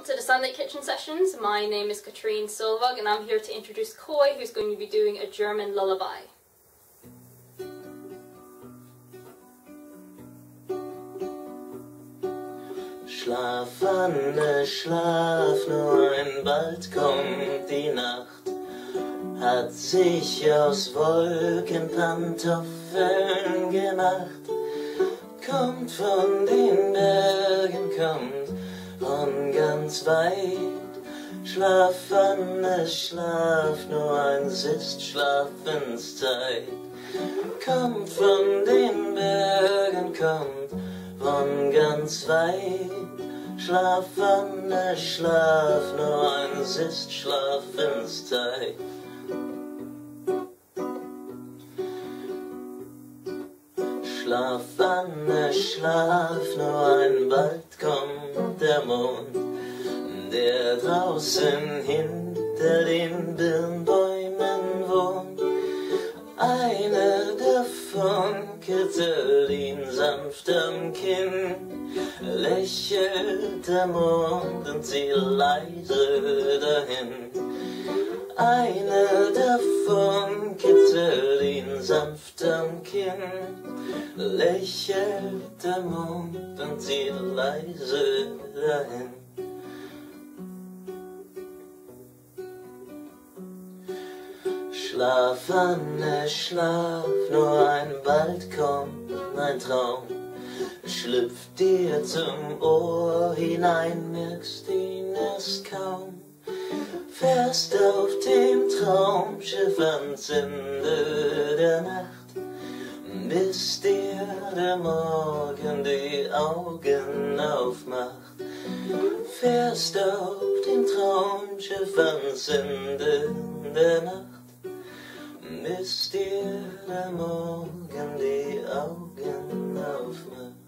Welcome to the Sunday Kitchen Sessions. My name is Katrine Silvag and I'm here to introduce Koi who's going to be doing a German lullaby. Schlaf, Anne, schlaf nur ein, bald kommt die Nacht. Hat sich aus Wolkenpantoffeln gemacht. Kommt von den Bergen, kommt von ganz weit. Schlaf, Anne, schlaf nur eins ist Schlafenszeit. Kommt von den Bergen, kommt von ganz weit. Schlaf, Anne, schlaf, nur eins ist Schlafenszeit. Schlaf, Anne, schlaf, nur ein bald kommt der Mond, der draußen hinter den Birnbäumen wohnt. Einer davon kitzelt ihn sanft am Kinn, lächelt der Mond und zieht leise dahin. Einer davon kitzelt ihn sanft am Kinn, lächelt der Mond und zieht leise dahin. Schlaf, Anne, schlaf, nur ein bald kommt ein Traum. Schlüpft dir zum Ohr hinein, merkst ihn erst kaum. Fährst auf dem Traumschiff ans Ende der Nacht, bis dir der Morgen die Augen aufmacht. Fährst auf dem Traumschiff ans Ende der Nacht, misst dir der Morgen die Augen auf mir.